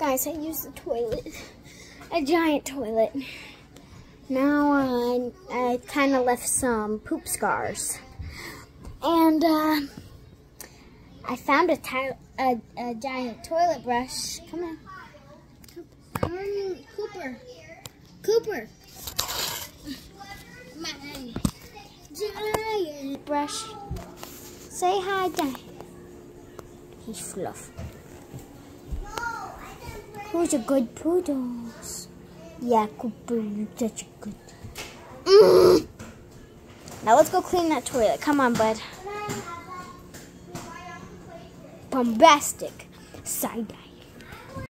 Guys, I used the toilet. A giant toilet. Now I, I kind of left some poop scars. And uh, I found a, a, a giant toilet brush. Come on. Come on, Cooper. Cooper. My giant brush. Say hi, Giant. He's fluff. Who's a good poodles? Yeah, Cooper, you're such a good. Mm. Now let's go clean that toilet. Come on, bud. Bombastic side eye.